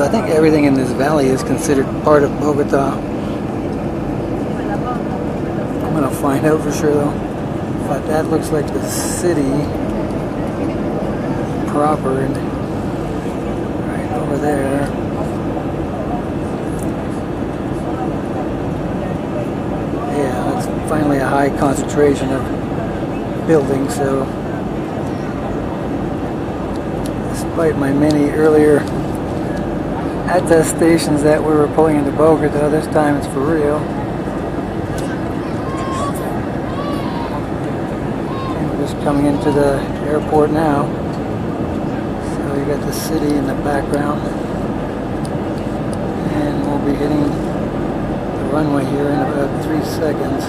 So I think everything in this valley is considered part of Bogota. I'm gonna find out for sure though. But that looks like the city proper and right over there. Yeah, that's finally a high concentration of buildings, so despite my many earlier attestations that we were pulling into Bogota, this time it's for real. And we're just coming into the airport now. So you got the city in the background. And we'll be hitting the runway here in about three seconds.